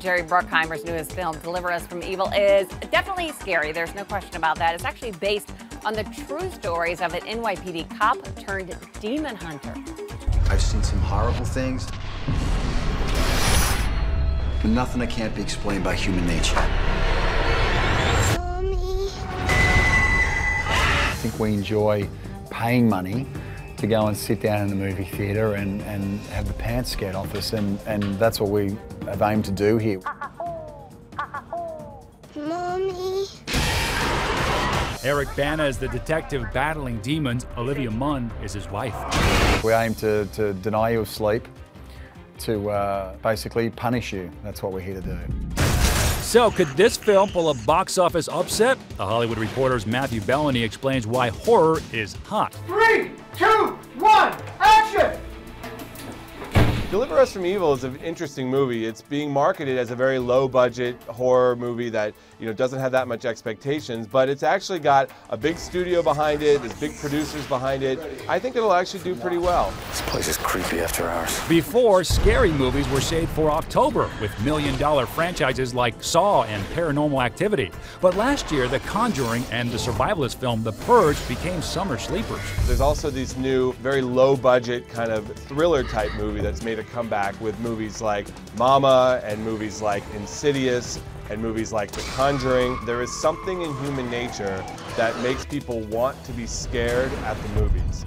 Jerry Bruckheimer's newest film, Deliver Us from Evil, is definitely scary. There's no question about that. It's actually based on the true stories of an NYPD cop turned demon hunter. I've seen some horrible things, but nothing that can't be explained by human nature. Mommy. I think we enjoy paying money to go and sit down in the movie theatre and, and have the pants scared off us, and, and that's what we have aimed to do here. Mommy. Eric Bana is the detective battling demons. Olivia Munn is his wife. We aim to, to deny you of sleep, to uh, basically punish you. That's what we're here to do. So, could this film pull a box office upset? The Hollywood Reporter's Matthew Belloni explains why horror is hot. Three, two, Deliver Us from Evil is an interesting movie. It's being marketed as a very low budget horror movie that, you know, doesn't have that much expectations, but it's actually got a big studio behind it, there's big producers behind it. I think it'll actually do pretty well. This place is creepy after hours. Before, scary movies were saved for October with million dollar franchises like Saw and Paranormal Activity. But last year, The Conjuring and the survivalist film The Purge became summer sleepers. There's also this new, very low budget kind of thriller type movie that's made a comeback with movies like Mama and movies like Insidious and movies like The Conjuring. There is something in human nature that makes people want to be scared at the movies.